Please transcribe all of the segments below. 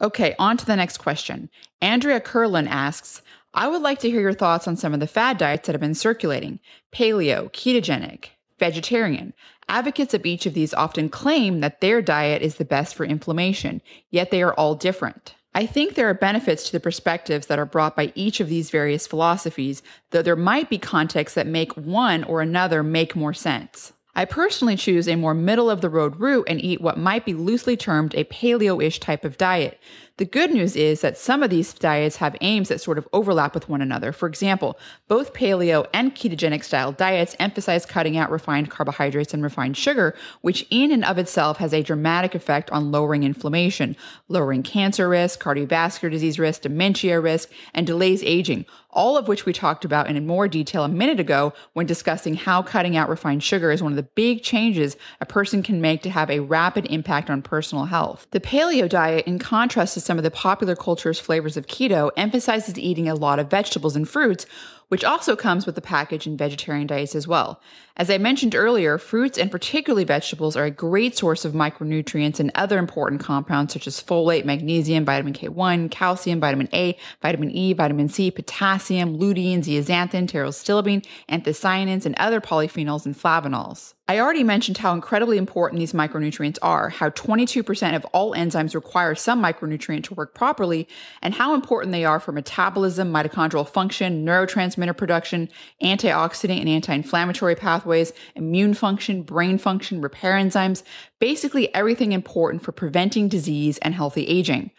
Okay, on to the next question. Andrea Curlin asks, I would like to hear your thoughts on some of the fad diets that have been circulating paleo, ketogenic, vegetarian. Advocates of each of these often claim that their diet is the best for inflammation, yet they are all different. I think there are benefits to the perspectives that are brought by each of these various philosophies, though there might be contexts that make one or another make more sense. I personally choose a more middle of the road route and eat what might be loosely termed a paleo ish type of diet. The good news is that some of these diets have aims that sort of overlap with one another. For example, both paleo and ketogenic style diets emphasize cutting out refined carbohydrates and refined sugar, which in and of itself has a dramatic effect on lowering inflammation, lowering cancer risk, cardiovascular disease risk, dementia risk, and delays aging, all of which we talked about in more detail a minute ago when discussing how cutting out refined sugar is one of the big changes a person can make to have a rapid impact on personal health. The paleo diet, in contrast to some of the popular culture's flavors of keto, emphasizes eating a lot of vegetables and fruits, which also comes with the package in vegetarian diets as well. As I mentioned earlier, fruits and particularly vegetables are a great source of micronutrients and other important compounds such as folate, magnesium, vitamin K1, calcium, vitamin A, vitamin E, vitamin C, potassium, lutein, zeaxanthin, pterostilbene, anthocyanins, and other polyphenols and flavonols. I already mentioned how incredibly important these micronutrients are, how 22% of all enzymes require some micronutrient to work properly, and how important they are for metabolism, mitochondrial function, neurotransmitter production, antioxidant and anti inflammatory pathways, immune function, brain function, repair enzymes, basically everything important for preventing disease and healthy aging.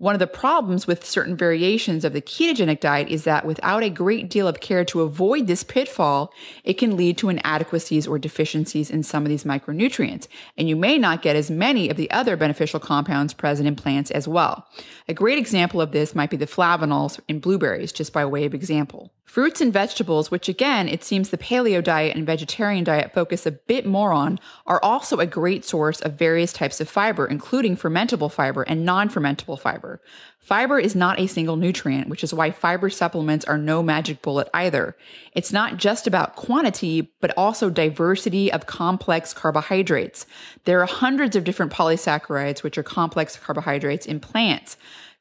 One of the problems with certain variations of the ketogenic diet is that without a great deal of care to avoid this pitfall, it can lead to inadequacies or deficiencies in some of these micronutrients, and you may not get as many of the other beneficial compounds present in plants as well. A great example of this might be the flavonols in blueberries, just by way of example. Fruits and vegetables, which again, it seems the paleo diet and vegetarian diet focus a bit more on, are also a great source of various types of fiber, including fermentable fiber and non fermentable fiber. Fiber is not a single nutrient, which is why fiber supplements are no magic bullet either. It's not just about quantity, but also diversity of complex carbohydrates. There are hundreds of different polysaccharides, which are complex carbohydrates in plants.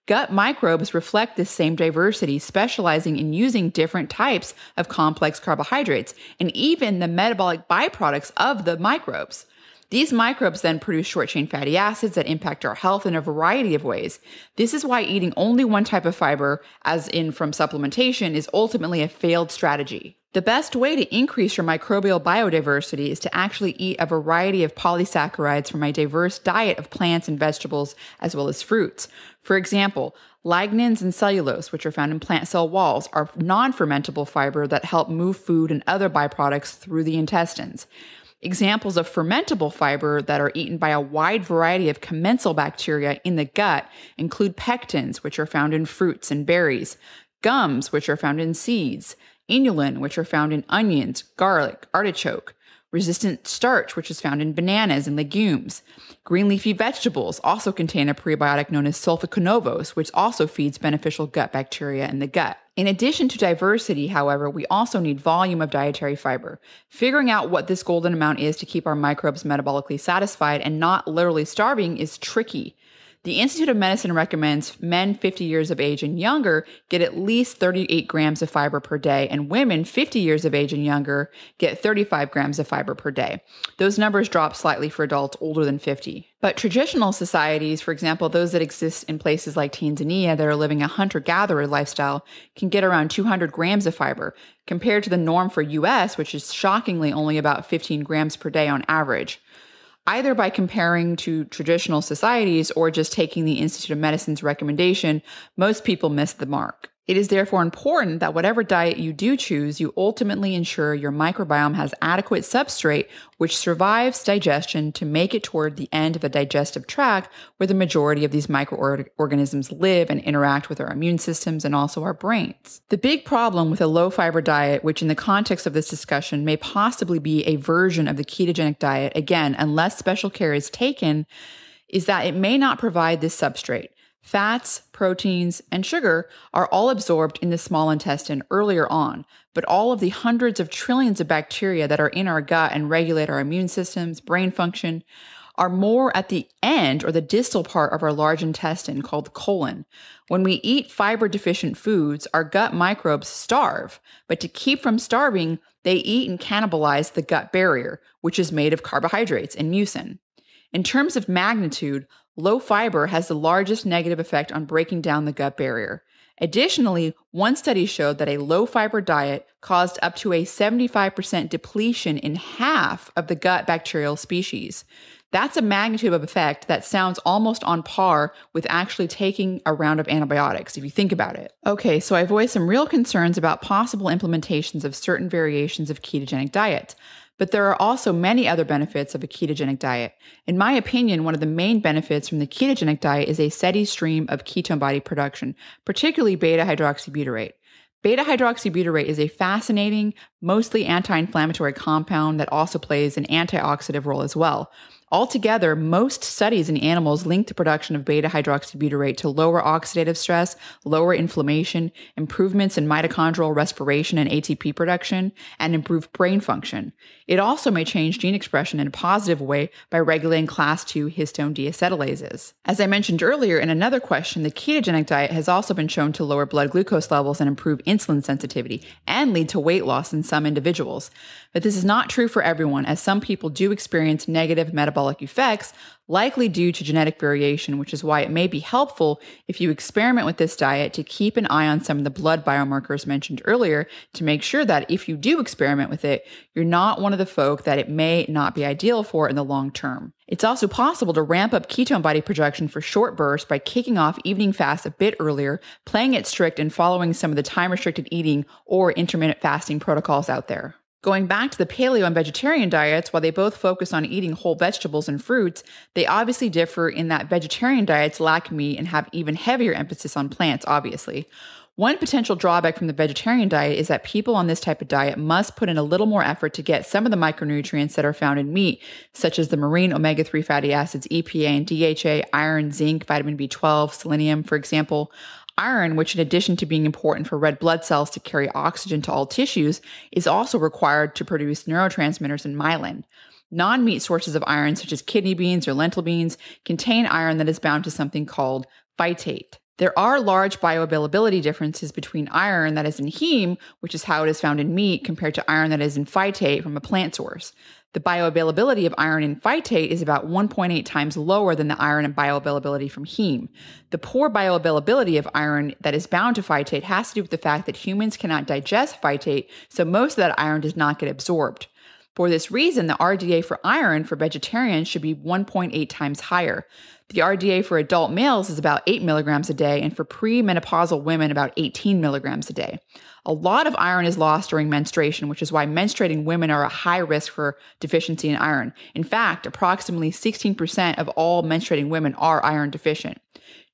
Gut microbes reflect this same diversity, specializing in using different types of complex carbohydrates and even the metabolic byproducts of the microbes. These microbes then produce short chain fatty acids that impact our health in a variety of ways. This is why eating only one type of fiber, as in from supplementation, is ultimately a failed strategy. The best way to increase your microbial biodiversity is to actually eat a variety of polysaccharides from a diverse diet of plants and vegetables, as well as fruits. For example, lignans and cellulose, which are found in plant cell walls, are non fermentable fiber that help move food and other byproducts through the intestines. Examples of fermentable fiber that are eaten by a wide variety of commensal bacteria in the gut include pectins, which are found in fruits and berries, gums, which are found in seeds, inulin, which are found in onions, garlic, artichoke, resistant starch, which is found in bananas and legumes. Green leafy vegetables also contain a prebiotic known as sulfoquinovose, which also feeds beneficial gut bacteria in the gut. In addition to diversity, however, we also need volume of dietary fiber. Figuring out what this golden amount is to keep our microbes metabolically satisfied and not literally starving is tricky. The Institute of Medicine recommends men 50 years of age and younger get at least 38 grams of fiber per day, and women 50 years of age and younger get 35 grams of fiber per day. Those numbers drop slightly for adults older than 50. But traditional societies, for example, those that exist in places like Tanzania that are living a hunter gatherer lifestyle, can get around 200 grams of fiber, compared to the norm for US, which is shockingly only about 15 grams per day on average either by comparing to traditional societies or just taking the Institute of Medicine's recommendation, most people miss the mark. It is therefore important that whatever diet you do choose, you ultimately ensure your microbiome has adequate substrate which survives digestion to make it toward the end of the digestive tract where the majority of these microorganisms live and interact with our immune systems and also our brains. The big problem with a low fiber diet, which in the context of this discussion may possibly be a version of the ketogenic diet, again, unless special care is taken, is that it may not provide this substrate. Fats, proteins, and sugar are all absorbed in the small intestine earlier on, but all of the hundreds of trillions of bacteria that are in our gut and regulate our immune systems, brain function, are more at the end or the distal part of our large intestine called the colon. When we eat fiber deficient foods, our gut microbes starve, but to keep from starving, they eat and cannibalize the gut barrier, which is made of carbohydrates and mucin. In terms of magnitude, low fiber has the largest negative effect on breaking down the gut barrier. Additionally, one study showed that a low fiber diet caused up to a 75% depletion in half of the gut bacterial species. That's a magnitude of effect that sounds almost on par with actually taking a round of antibiotics, if you think about it. Okay, so I voiced some real concerns about possible implementations of certain variations of ketogenic diet. But there are also many other benefits of a ketogenic diet. In my opinion, one of the main benefits from the ketogenic diet is a steady stream of ketone body production, particularly beta hydroxybutyrate. Beta hydroxybutyrate is a fascinating, mostly anti inflammatory compound that also plays an antioxidant role as well. Altogether, most studies in animals link the production of beta hydroxybutyrate to lower oxidative stress, lower inflammation, improvements in mitochondrial respiration and ATP production, and improved brain function. It also may change gene expression in a positive way by regulating class 2 histone deacetylases. As I mentioned earlier in another question, the ketogenic diet has also been shown to lower blood glucose levels and improve insulin sensitivity and lead to weight loss in some individuals. But this is not true for everyone, as some people do experience negative metabolic effects, likely due to genetic variation, which is why it may be helpful if you experiment with this diet to keep an eye on some of the blood biomarkers mentioned earlier to make sure that if you do experiment with it, you're not one of the folk that it may not be ideal for in the long term. It's also possible to ramp up ketone body production for short bursts by kicking off evening fast a bit earlier, playing it strict, and following some of the time restricted eating or intermittent fasting protocols out there. Going back to the paleo and vegetarian diets, while they both focus on eating whole vegetables and fruits, they obviously differ in that vegetarian diets lack meat and have even heavier emphasis on plants, obviously. One potential drawback from the vegetarian diet is that people on this type of diet must put in a little more effort to get some of the micronutrients that are found in meat, such as the marine omega 3 fatty acids, EPA and DHA, iron, zinc, vitamin B12, selenium, for example. Iron, which in addition to being important for red blood cells to carry oxygen to all tissues, is also required to produce neurotransmitters and myelin. Non meat sources of iron, such as kidney beans or lentil beans, contain iron that is bound to something called phytate. There are large bioavailability differences between iron that is in heme, which is how it is found in meat, compared to iron that is in phytate from a plant source. The bioavailability of iron in phytate is about 1.8 times lower than the iron and bioavailability from heme. The poor bioavailability of iron that is bound to phytate has to do with the fact that humans cannot digest phytate, so most of that iron does not get absorbed. For this reason, the RDA for iron for vegetarians should be 1.8 times higher. The RDA for adult males is about 8 milligrams a day, and for premenopausal women, about 18 milligrams a day. A lot of iron is lost during menstruation, which is why menstruating women are a high risk for deficiency in iron. In fact, approximately 16% of all menstruating women are iron deficient.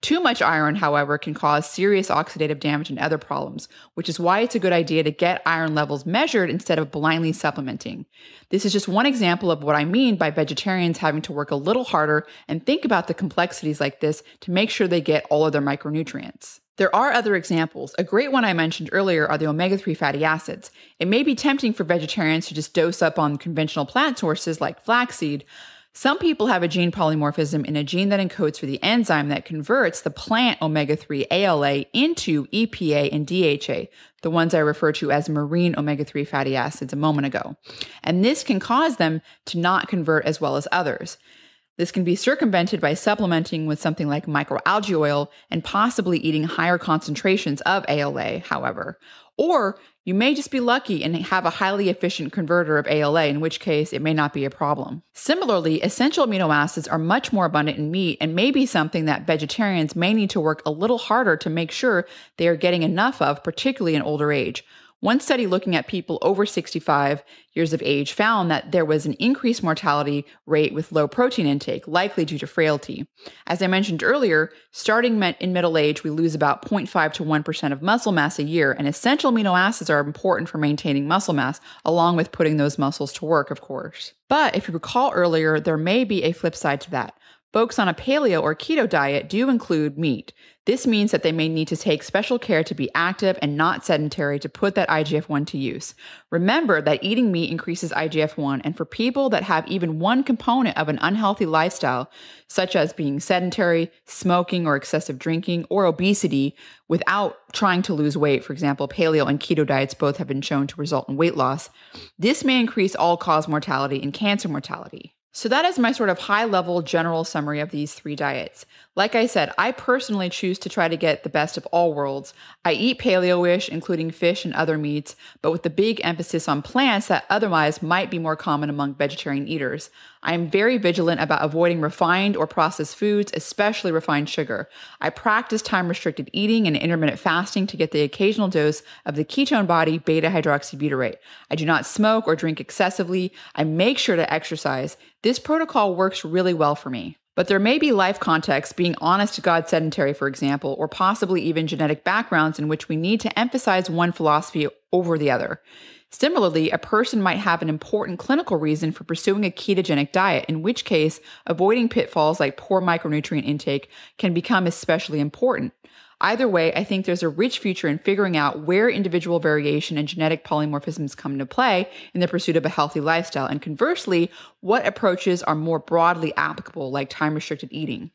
Too much iron, however, can cause serious oxidative damage and other problems, which is why it's a good idea to get iron levels measured instead of blindly supplementing. This is just one example of what I mean by vegetarians having to work a little harder and think about the complexities like this to make sure they get all of their micronutrients. There are other examples. A great one I mentioned earlier are the omega 3 fatty acids. It may be tempting for vegetarians to just dose up on conventional plant sources like flaxseed, some people have a gene polymorphism in a gene that encodes for the enzyme that converts the plant omega 3 ALA into EPA and DHA, the ones I referred to as marine omega 3 fatty acids a moment ago. And this can cause them to not convert as well as others. This can be circumvented by supplementing with something like microalgae oil and possibly eating higher concentrations of ALA, however. Or you may just be lucky and have a highly efficient converter of ALA, in which case it may not be a problem. Similarly, essential amino acids are much more abundant in meat and may be something that vegetarians may need to work a little harder to make sure they are getting enough of, particularly in older age. One study looking at people over 65 years of age found that there was an increased mortality rate with low protein intake, likely due to frailty. As I mentioned earlier, starting in middle age, we lose about 0.5 to 1% of muscle mass a year, and essential amino acids are important for maintaining muscle mass, along with putting those muscles to work, of course. But if you recall earlier, there may be a flip side to that. Folks on a paleo or keto diet do include meat. This means that they may need to take special care to be active and not sedentary to put that IGF 1 to use. Remember that eating meat increases IGF 1, and for people that have even one component of an unhealthy lifestyle, such as being sedentary, smoking or excessive drinking, or obesity, without trying to lose weight, for example, paleo and keto diets both have been shown to result in weight loss, this may increase all cause mortality and cancer mortality. So, that is my sort of high level general summary of these three diets. Like I said, I personally choose to try to get the best of all worlds. I eat paleo ish, including fish and other meats, but with the big emphasis on plants that otherwise might be more common among vegetarian eaters. I am very vigilant about avoiding refined or processed foods, especially refined sugar. I practice time restricted eating and intermittent fasting to get the occasional dose of the ketone body beta hydroxybutyrate. I do not smoke or drink excessively. I make sure to exercise. This protocol works really well for me. But there may be life contexts, being honest to God sedentary, for example, or possibly even genetic backgrounds in which we need to emphasize one philosophy over the other. Similarly, a person might have an important clinical reason for pursuing a ketogenic diet, in which case, avoiding pitfalls like poor micronutrient intake can become especially important. Either way, I think there's a rich future in figuring out where individual variation and genetic polymorphisms come into play in the pursuit of a healthy lifestyle, and conversely, what approaches are more broadly applicable, like time restricted eating.